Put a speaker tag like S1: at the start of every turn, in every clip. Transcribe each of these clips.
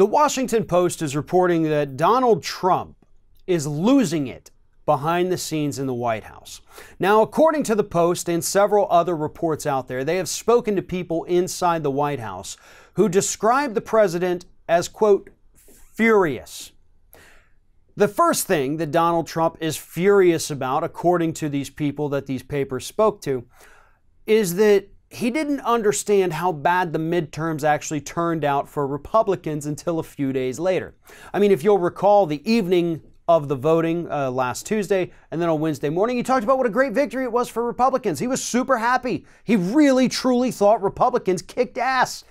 S1: The Washington Post is reporting that Donald Trump is losing it behind the scenes in the White House. Now, according to the Post and several other reports out there, they have spoken to people inside the White House who describe the president as, quote, furious. The first thing that Donald Trump is furious about, according to these people that these papers spoke to, is that he didn't understand how bad the midterms actually turned out for Republicans until a few days later. I mean, if you'll recall the evening of the voting uh, last Tuesday, and then on Wednesday morning, he talked about what a great victory it was for Republicans. He was super happy. He really, truly thought Republicans kicked ass.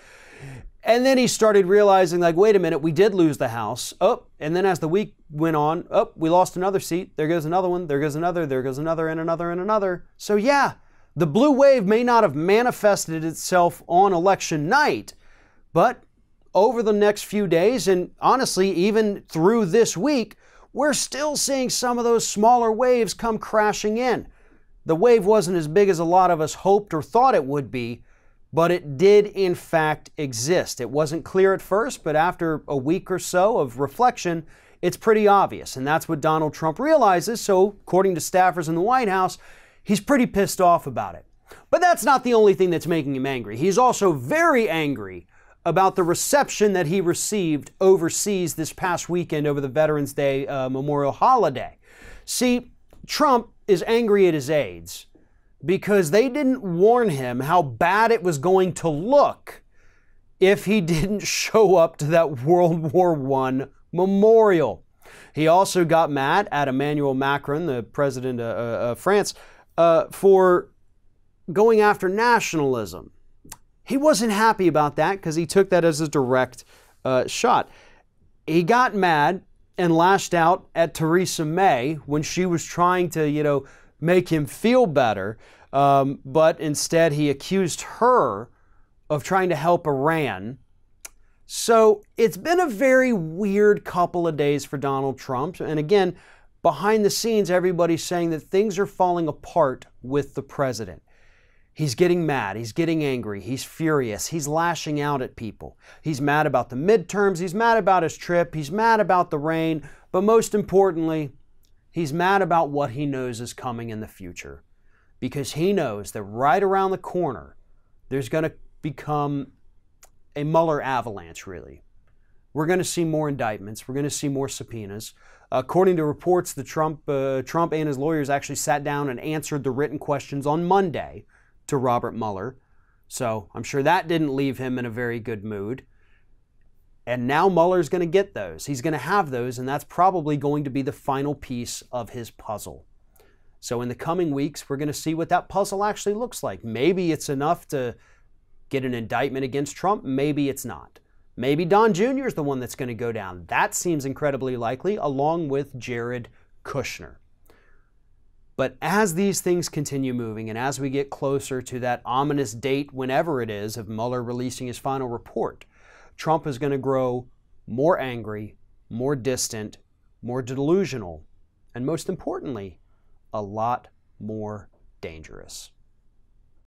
S1: And then he started realizing, like, wait a minute, we did lose the House. Oh, and then as the week went on, oh, we lost another seat. There goes another one. There goes another. There goes another, and another, and another. So, yeah, the blue wave may not have manifested itself on election night, but over the next few days, and honestly, even through this week, we're still seeing some of those smaller waves come crashing in. The wave wasn't as big as a lot of us hoped or thought it would be, but it did in fact exist. It wasn't clear at first, but after a week or so of reflection, it's pretty obvious. And that's what Donald Trump realizes. So, according to staffers in the White House, he's pretty pissed off about it. But that's not the only thing that's making him angry. He's also very angry about the reception that he received overseas this past weekend over the Veterans Day uh, Memorial holiday. See, Trump is angry at his aides because they didn't warn him how bad it was going to look if he didn't show up to that World War I memorial. He also got mad at Emmanuel Macron, the president of, of France, uh, for going after nationalism. He wasn't happy about that because he took that as a direct uh, shot. He got mad and lashed out at Theresa May when she was trying to, you know, make him feel better. Um, but instead, he accused her of trying to help Iran. So it's been a very weird couple of days for Donald Trump. And again, behind the scenes, everybody's saying that things are falling apart with the president. He's getting mad. He's getting angry. He's furious. He's lashing out at people. He's mad about the midterms. He's mad about his trip. He's mad about the rain. But most importantly, he's mad about what he knows is coming in the future. Because he knows that right around the corner, there's going to become a Mueller avalanche, really. We're going to see more indictments. We're going to see more subpoenas. According to reports, the Trump, uh, Trump and his lawyers actually sat down and answered the written questions on Monday to Robert Mueller. So I'm sure that didn't leave him in a very good mood. And now Mueller's going to get those. He's going to have those, and that's probably going to be the final piece of his puzzle. So in the coming weeks, we're going to see what that puzzle actually looks like. Maybe it's enough to get an indictment against Trump. Maybe it's not. Maybe Don Jr. is the one that's going to go down. That seems incredibly likely, along with Jared Kushner. But as these things continue moving and as we get closer to that ominous date, whenever it is, of Mueller releasing his final report, Trump is going to grow more angry, more distant, more delusional, and most importantly, a lot more dangerous.